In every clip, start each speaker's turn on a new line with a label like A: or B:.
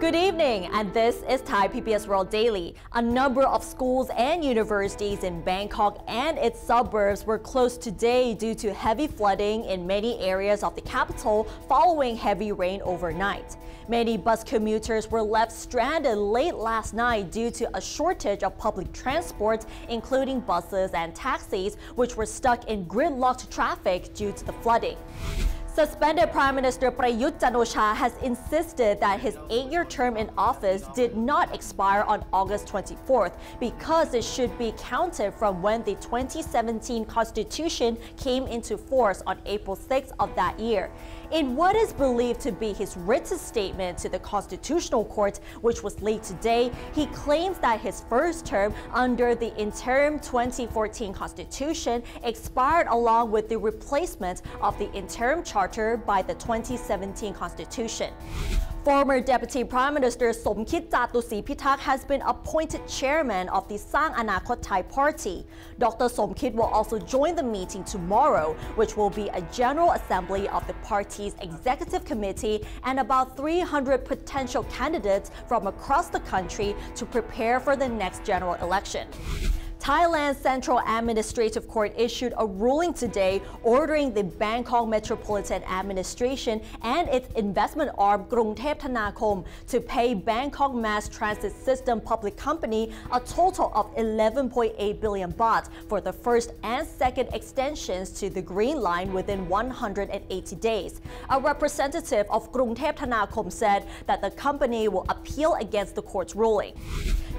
A: Good evening, and this is Thai PBS World Daily. A number of schools and universities in Bangkok and its suburbs were closed today due to heavy flooding in many areas of the capital following heavy rain overnight. Many bus commuters were left stranded late last night due to a shortage of public transport, including buses and taxis, which were stuck in gridlocked traffic due to the flooding. Suspended Prime Minister Prayut Chan-o-cha has insisted that his eight-year term in office did not expire on August 24th because it should be counted from when the 2017 constitution came into force on April 6th of that year. In what is believed to be his written statement to the Constitutional Court, which was late today, he claims that his first term under the interim 2014 Constitution expired along with the replacement of the interim charter by the 2017 Constitution. Former Deputy Prime Minister Somkid Jatusi has been appointed chairman of the Sarng Anakot Thai Party. Dr. Somkid will also join the meeting tomorrow, which will be a general assembly of the party's executive committee and about 300 potential candidates from across the country to prepare for the next general election. Thailand's Central Administrative Court issued a ruling today ordering the Bangkok Metropolitan Administration and its investment arm Krungthep Thanakom to pay Bangkok Mass Transit System Public Company a total of 11.8 billion baht for the first and second extensions to the Green Line within 180 days. A representative of Krungthep Thanakom said that the company will appeal against the court's ruling.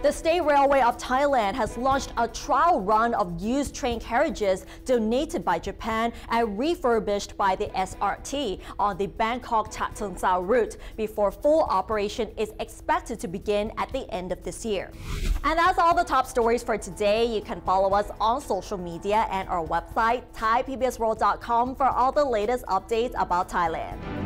A: The State Railway of Thailand has launched a trial run of used train carriages donated by Japan and refurbished by the SRT on the Bangkok Chachoengsao route before full operation is expected to begin at the end of this year. And that's all the top stories for today. You can follow us on social media and our website, thaipbsworld.com for all the latest updates about Thailand.